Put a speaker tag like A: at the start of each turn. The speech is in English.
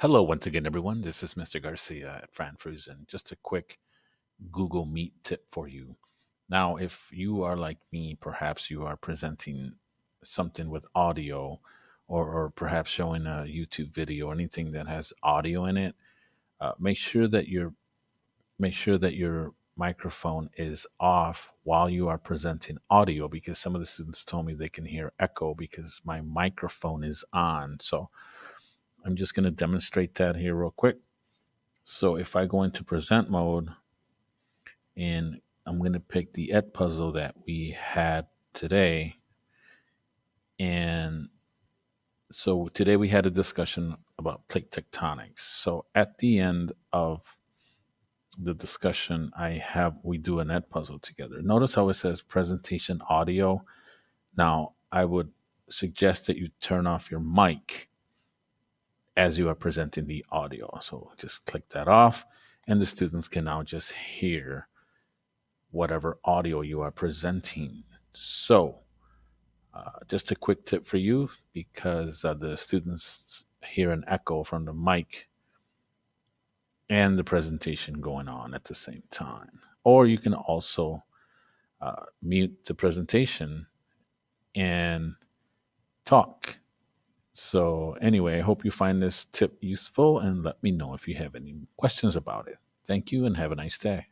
A: Hello, once again, everyone. This is Mr. Garcia at Fran Fruzen. Just a quick Google Meet tip for you. Now, if you are like me, perhaps you are presenting something with audio or, or perhaps showing a YouTube video or anything that has audio in it, uh, make sure that your make sure that your microphone is off while you are presenting audio because some of the students told me they can hear echo because my microphone is on. So I'm just going to demonstrate that here real quick. So if I go into present mode and I'm going to pick the Edpuzzle that we had today. And so today we had a discussion about plate tectonics. So at the end of the discussion, I have we do an Edpuzzle together. Notice how it says presentation audio. Now I would suggest that you turn off your mic as you are presenting the audio. So just click that off, and the students can now just hear whatever audio you are presenting. So, uh, just a quick tip for you because uh, the students hear an echo from the mic and the presentation going on at the same time. Or you can also uh, mute the presentation and talk so, anyway, I hope you find this tip useful and let me know if you have any questions about it. Thank you and have a nice day.